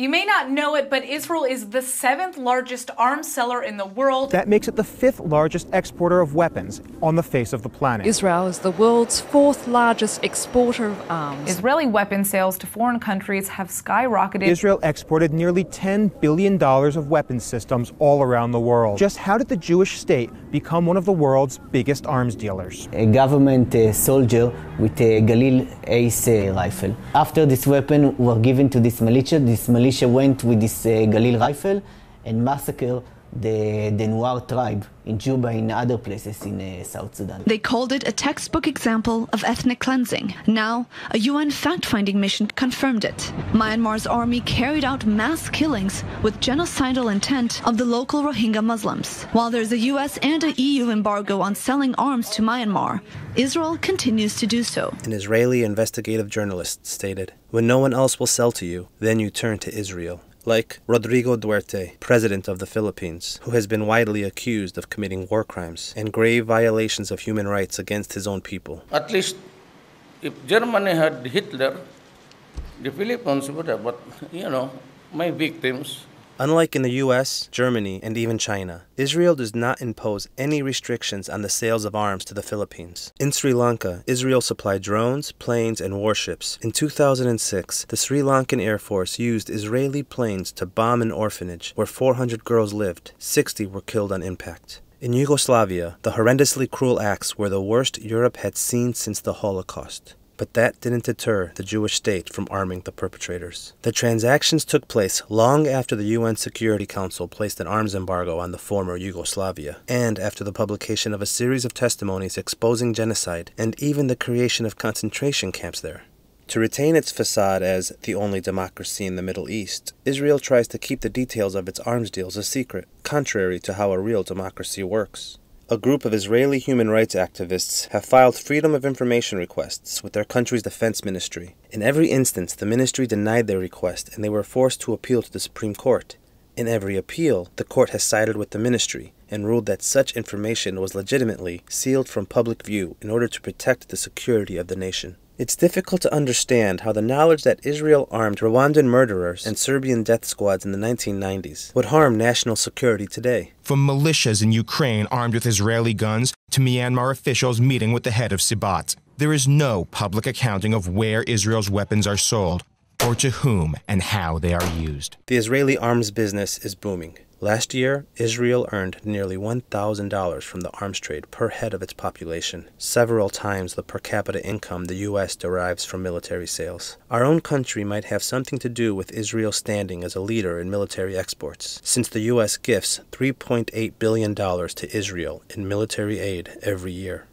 You may not know it, but Israel is the seventh largest arms seller in the world. That makes it the fifth largest exporter of weapons on the face of the planet. Israel is the world's fourth largest exporter of arms. Israeli weapon sales to foreign countries have skyrocketed. Israel exported nearly $10 billion of weapons systems all around the world. Just how did the Jewish state become one of the world's biggest arms dealers? A government uh, soldier with a Galil Ace uh, rifle. After this weapon were given to this militia, this militia militia went with this uh, Galil rifle and massacred the, the Nuer tribe in Juba and other places in uh, South Sudan. They called it a textbook example of ethnic cleansing. Now, a UN fact-finding mission confirmed it. Myanmar's army carried out mass killings with genocidal intent of the local Rohingya Muslims. While there's a US and a EU embargo on selling arms to Myanmar, Israel continues to do so. An Israeli investigative journalist stated, When no one else will sell to you, then you turn to Israel like Rodrigo Duterte, president of the Philippines, who has been widely accused of committing war crimes and grave violations of human rights against his own people. At least if Germany had Hitler, the Philippines would have, but you know, my victims Unlike in the US, Germany, and even China, Israel does not impose any restrictions on the sales of arms to the Philippines. In Sri Lanka, Israel supplied drones, planes, and warships. In 2006, the Sri Lankan Air Force used Israeli planes to bomb an orphanage where 400 girls lived. 60 were killed on impact. In Yugoslavia, the horrendously cruel acts were the worst Europe had seen since the Holocaust. But that didn't deter the Jewish state from arming the perpetrators. The transactions took place long after the UN Security Council placed an arms embargo on the former Yugoslavia, and after the publication of a series of testimonies exposing genocide and even the creation of concentration camps there. To retain its facade as the only democracy in the Middle East, Israel tries to keep the details of its arms deals a secret, contrary to how a real democracy works a group of Israeli human rights activists have filed Freedom of Information requests with their country's defense ministry. In every instance, the ministry denied their request and they were forced to appeal to the Supreme Court. In every appeal, the court has sided with the ministry and ruled that such information was legitimately sealed from public view in order to protect the security of the nation. It's difficult to understand how the knowledge that Israel armed Rwandan murderers and Serbian death squads in the 1990s would harm national security today. From militias in Ukraine armed with Israeli guns to Myanmar officials meeting with the head of Sibat, there is no public accounting of where Israel's weapons are sold or to whom and how they are used. The Israeli arms business is booming. Last year, Israel earned nearly $1,000 from the arms trade per head of its population, several times the per capita income the U.S. derives from military sales. Our own country might have something to do with Israel's standing as a leader in military exports, since the U.S. gifts $3.8 billion to Israel in military aid every year.